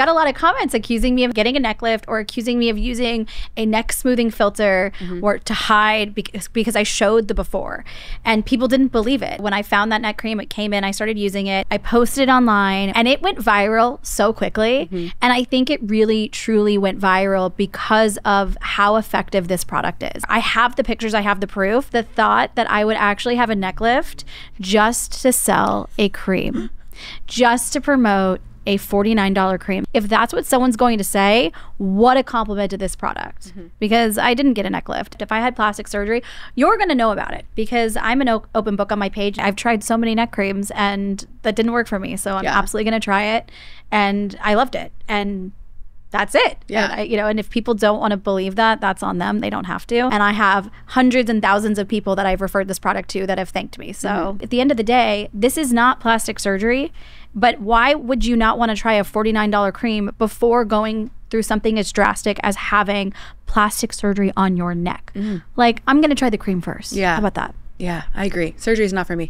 got a lot of comments accusing me of getting a neck lift or accusing me of using a neck smoothing filter Mm-hmm. or to hide because, because I showed the before. And people didn't believe it. When I found that neck cream, it came in, I started using it. I posted it online and it went viral so quickly. Mm-hmm. And I think it really, truly went viral because of how effective this product is. I have the pictures, I have the proof. The thought that I would actually have a neck lift just to sell a cream, just to promote a $49 cream. If that's what someone's going to say, what a compliment to this product. Mm-hmm. Because I didn't get a neck lift. If I had plastic surgery, you're going to know about it because I'm an open book on my page. I've tried so many neck creams and that didn't work for me. So I'm Yeah. absolutely going to try it. And I loved it. And that's it. Yeah. I, you know, and if people don't want to believe that, that's on them. They don't have to. And I have hundreds and thousands of people that I've referred this product to that have thanked me. So Mm-hmm. at the end of the day, this is not plastic surgery. But why would you not want to try a $49 cream before going through something as drastic as having plastic surgery on your neck? Like, I'm going to try the cream first. Mm-hmm. Yeah. How about that? Yeah, I agree. Surgery is not for me.